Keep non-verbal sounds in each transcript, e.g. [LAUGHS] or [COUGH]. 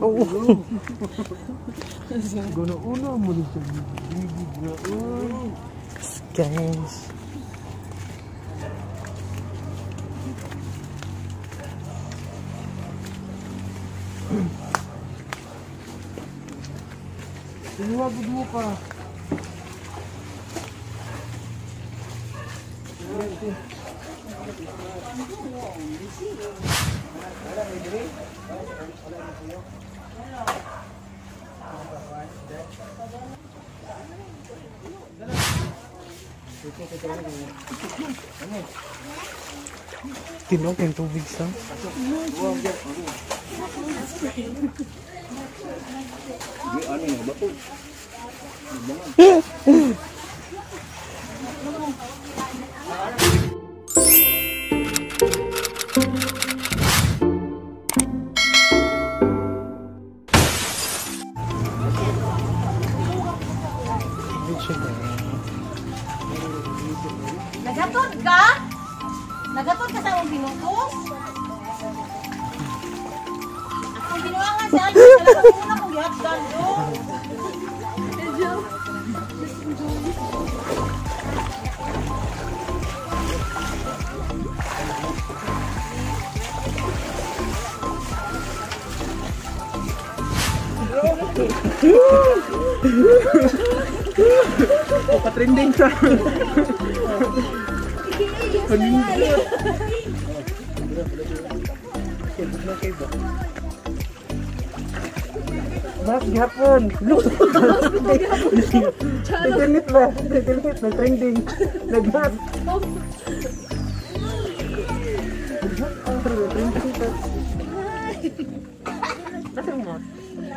Oo. Una mo din siya. Bibig na. Uy. Guys. Inuwagod mo pa. Tinog yung tubig sa. Tubig [LAUGHS] kong gihatgan do. Patrending sa. [LAUGHS] Mas gihapon. Look. Nagtilit ba? Nagtilit. Nag-trending. Nag-mas. Ang trending. Trending ka. Nasaan mo?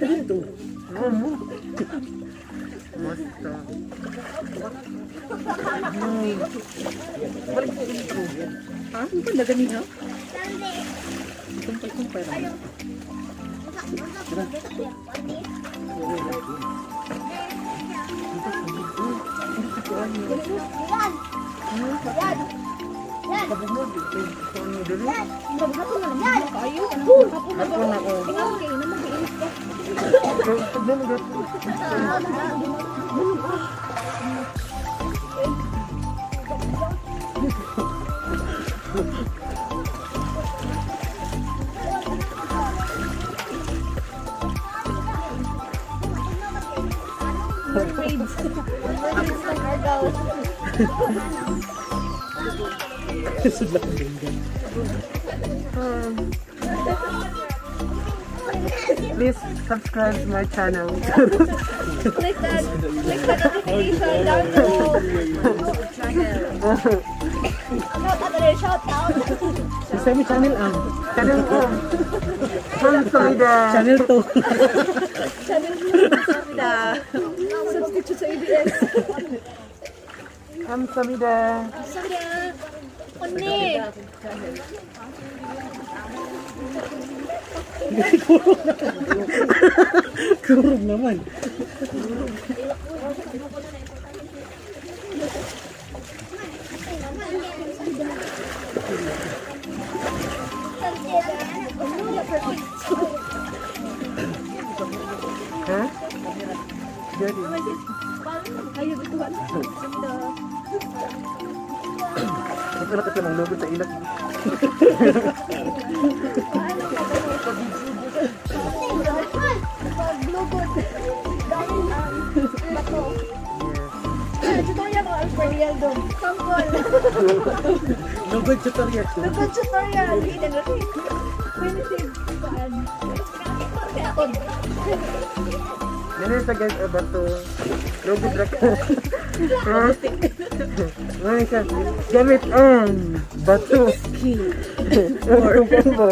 Dito. Ano? Basta. Ha? Ba lagani ha? Kumpay-kumpay. Hapon ako. [LAUGHS] Please subscribe to my channel. Click that, click the notification down below. Shout out there, shout out. Sa mi channel ang. Channel ko. From Florida. Channel 2. Channel Samida kamu sudah? kamu sudah? Kamsamida. Onne. Kurung naman. Jadi. Ayaw ito ba? Samida. Ito na kasi ng logo sa ilat. Paglugod. Dahil ang bato. Tutorial ko ang tutorial doon. Sampol. Lugod tutorial. Lugod tutorial. Hindi na rin. Primitive. Paan. Metod. Yan sa guys, ah, bato. Logo drag. Ha? Ano siya? Gamit ang bato. Or [LAUGHS] ba?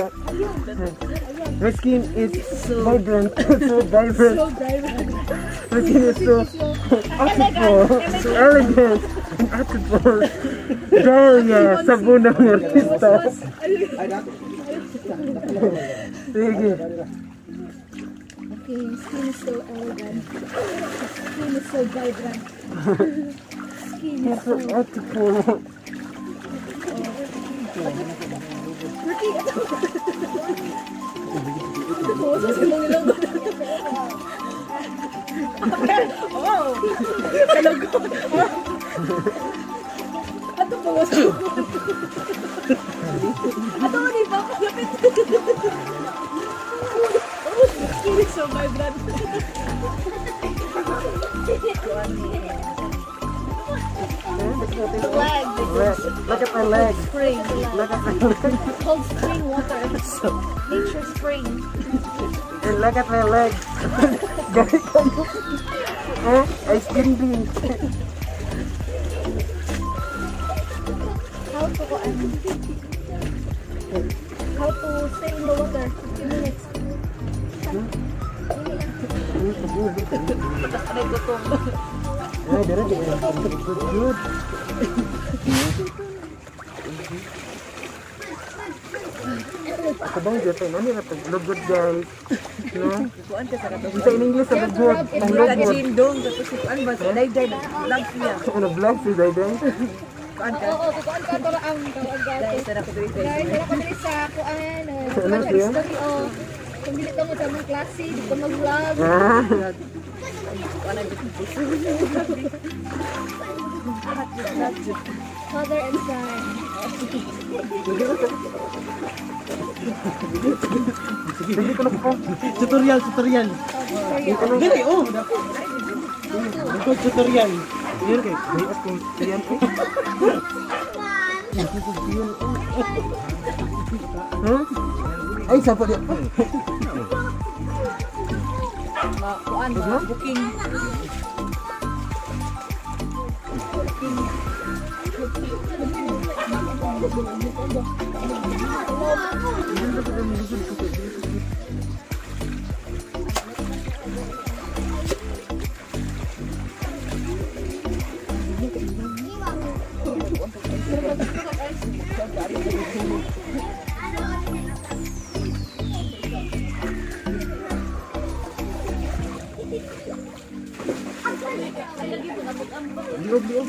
My skin is so vibrant, [LAUGHS] so vibrant. So vibrant. My skin is so artful, so elegant, and artful. Dahlia, sabon ng artista. Sige. Okay, skin is so elegant. Skin is so vibrant. Skin is So artful. Ricky, Puso sa mong ilong. Oh! Kalago. Ato mo sa Ato di ba? Kalapit. Oh, Look at my leg. Spring. Look at my leg. Cold spring water. Nature spring. And look at my leg. Eh, ice cream din. How to go how to stay in the water 15 minutes. Ay, di ba? Good, Kabang dito tayo, ano na paglugod guys. No? Kuan ka sa katong Isa in English sa lugod. Ang lugod. jindong tapos si kuan ba sa dayday na vlog siya. Ano vlog si Zayden? Kuan ka. Oo, kukuan ka to ang tawag Dahil gato. sa na ko dito. Dahil wala ka dali sa kuan. Ano Kuan ka siya? kung ka mo sa mga klase, di ka mag-vlog. Ah, Kuan ang Father and son. tutorial tutorial gini oh itu tutorial ini kayak tutorial Ayo siapa dia? booking. Booking. Belum belum.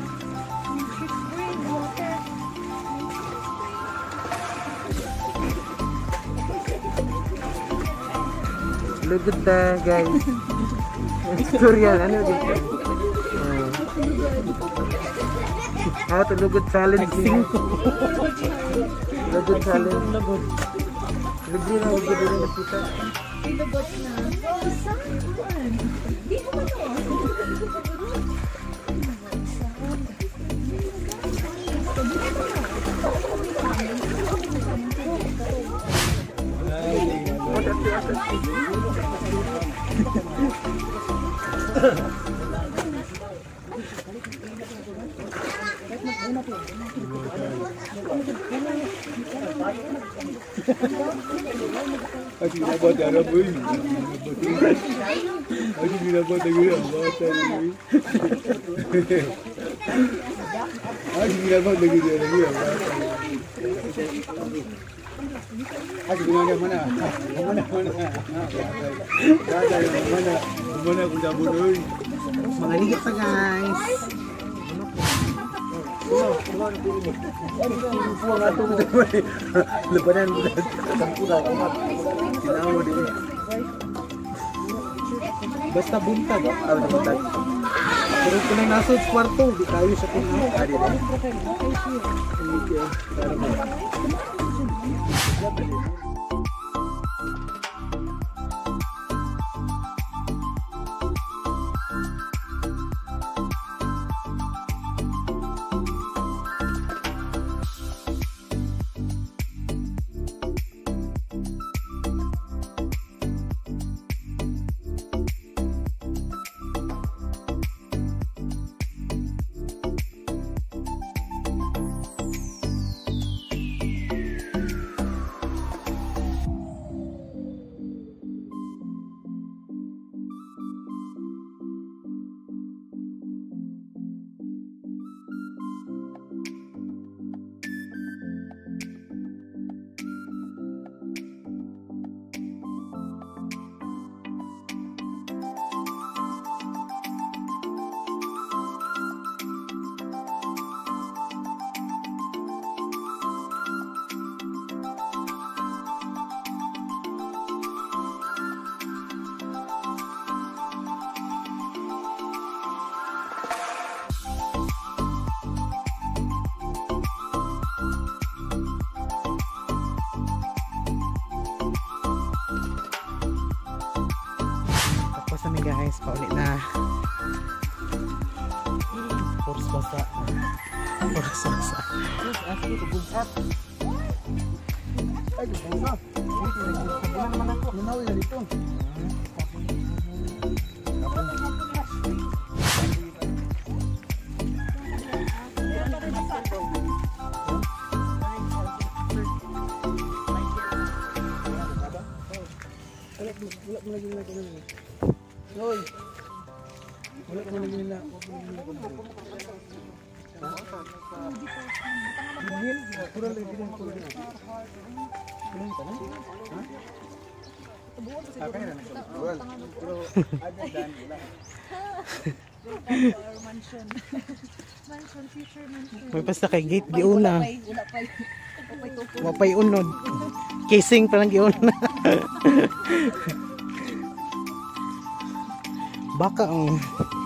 Lugod na, guys. Tutorial, ano dito? Ah. How to lugod challenge. Lugod challenge. Lagod. Libre na, libre na nakita. Ilubot na. Oh, saan? Di mo to? Aku nak buat darah pun. Aku nak buat darah pun. Aku nak buat darah pun. Aji mana Basta buntag. Pero nasa kwarto, di tayo sa pinaka. Thank you. Yeah. Basa. Puros basa. Ay, basa. Wala naman ako. Lunaw yan dito. Wala wala mo lagi na ganun. Hoy. Wala mo lagi na. Dahil, pura lagi na? Mansion. Mansion, future mansion. May basta kay gate giuna. Ay, wala pa yun. Wapay unod. Casing pa lang giuna. [LAUGHS] Baka ang Yes.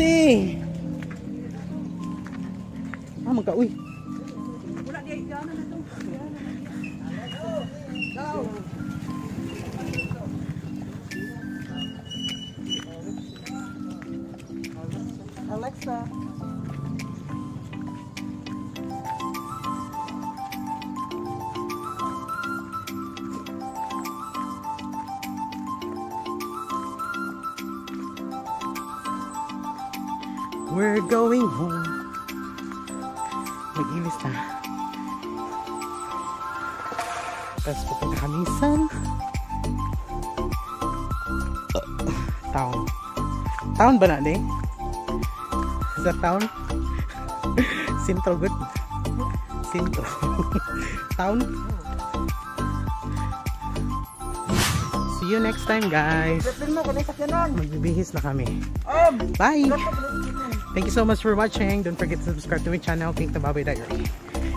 Asti! Ah, magka, uy. We're going home. Mag-ilis na. Tapos pupunta kami sa uh, town. Town ba na, di? Sa town? [LAUGHS] Sintro good. Sintro. [LAUGHS] town. See you next time, guys. Magbibihis na kami. Um, Bye! Thank you so much for watching. Don't forget to subscribe to my channel, Pink the Baboy Diary.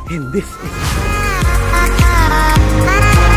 And this is...